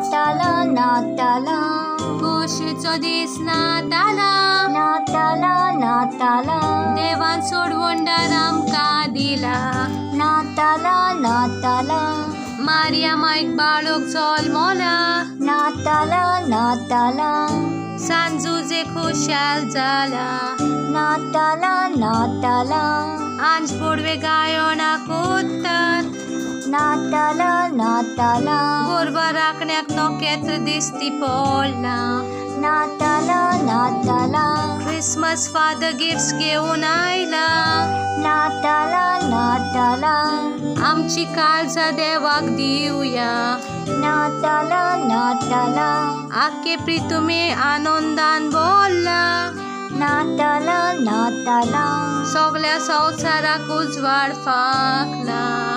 नाताला नाताला. खोशेचो दीस नाताला. नाताला नाताला. देवान सोडवून आमकां दिला नाताला नाताला. मारिया मायक बाळोक जल्मला नाताला नाताला. सांजुजे खुशाल जाला नाताला नाताला. आंज पुडवे गायोना कोत्तात नाताला. नाताला गोरबा राखण्याक नोकेत्र दिसती पडला नाताला नाताला. क्रिसमस फादर गिफ्ट्स घेऊन आयला. नाताला नाताला. आमची काळजा देवाक दिवया नाताला नाताला. आखे प्रितुमे आनंदान बोलला. नाताला नाताला. सगळ्या संवसाराक उजवाड फाकला.